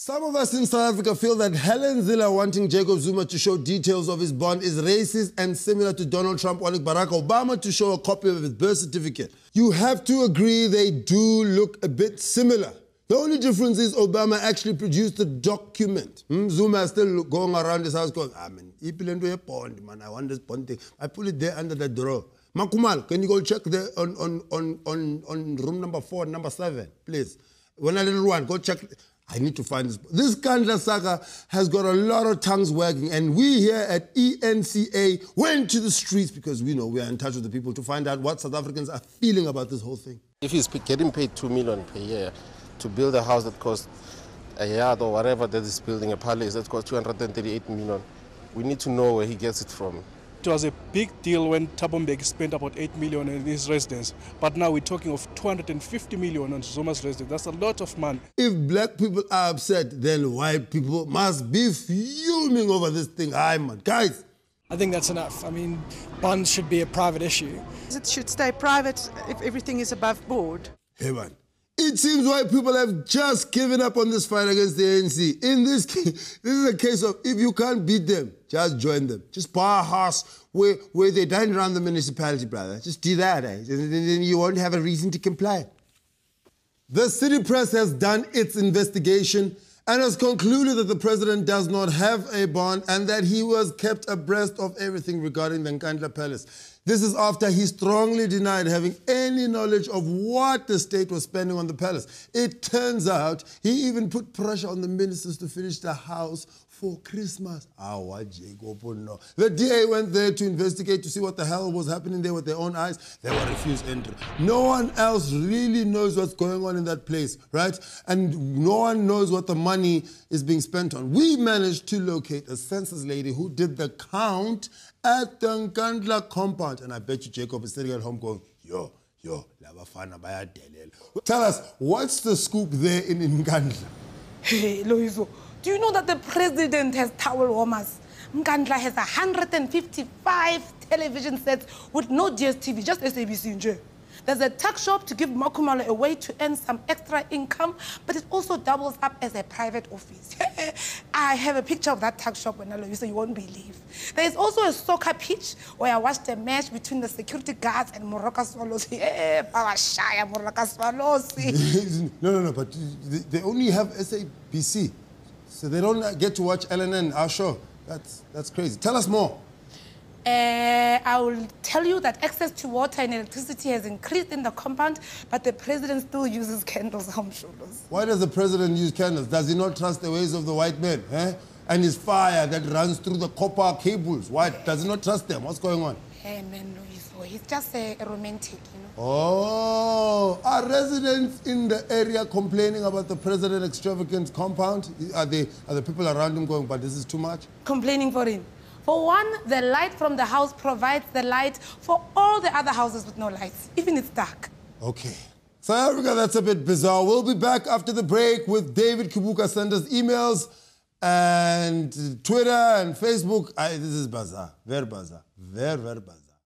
Some of us in South Africa feel that Helen Zille wanting Jacob Zuma to show details of his bond is racist and similar to Donald Trump wanting Barack Obama to show a copy of his birth certificate. You have to agree they do look a bit similar. The only difference is Obama actually produced the document. Hmm? Zuma is still going around his house going, I mean, a bond, man, I want this bond thing. I put it there under the drawer. Makumal, can you go check there on, on, on, on, on room number four, number seven, please? When I little one, go check. I need to find this. This Nkandla saga has got a lot of tongues wagging, and we here at eNCA went to the streets because we know we are in touch with the people to find out what South Africans are feeling about this whole thing. If he's getting paid two million per year to build a house that costs a yard or whatever that is building a palace that costs 238 million, we need to know where he gets it from. It was a big deal when Thabo Mbeki spent about 8 million in his residence. But now we're talking of 250 million on Zuma's residence. That's a lot of money. If black people are upset, then white people must be fuming over this thing. Aye, man. Guys. I think that's enough. I mean, bonds should be a private issue. It should stay private if everything is above board. Hey, man. It seems white people have just given up on this fight against the ANC. In this case, this is a case of if you can't beat them, just join them. Just buy a house where, where they don't run the municipality, brother. Just do that, eh? And then you won't have a reason to complain. The city press has done its investigation and has concluded that the president does not have a bond and that he was kept abreast of everything regarding the Nkandla Palace. This is after he strongly denied having any knowledge of what the state was spending on the palace. It turns out he even put pressure on the ministers to finish the house for Christmas. Ah, Our Jacob oh, no. The DA went there to investigate to see what the hell was happening there with their own eyes. They were refused entry. No one else really knows what's going on in that place, right? And no one knows what the money is being spent on. We managed to locate a census lady who did the count at the Nkandla compound. And I bet you Jacob is sitting at home going, yo, yo. Tell us, what's the scoop there in Nkandla? Hey, Loyiso, do you know that the president has towel warmers? Nkandla has 155 television sets with no DSTV, just SABC in there's a tuck shop to give Makumalo a way to earn some extra income, but it also doubles up as a private office. I have a picture of that tuck shop when I you, so you won't believe. There is also a soccer pitch where I watched a match between the security guards and Moroka Swallows. Moroka Swallows. no, no, no, but they only have SABC. So they don't get to watch LNN, our show. That's, that's crazy. Tell us more. Uh, I will tell you that access to water and electricity has increased in the compound, but the president still uses candles, I'm sure. Why does the president use candles? Does he not trust the ways of the white men? Eh? And his fire that runs through the copper cables. Why does he not trust them? What's going on? Hey, man, Loyiso, he's just a, a romantic, you know. Oh, are residents in the area complaining about the president extravagant compound? Are they are the people around him going, but this is too much? Complaining for him. For one, the light from the house provides the light for all the other houses with no lights, even it's dark. Okay. South Africa, that's a bit bizarre. We'll be back after the break with David Kibuuka send us emails and Twitter and Facebook. I, this is bizarre. Very bizarre. Very, very bizarre.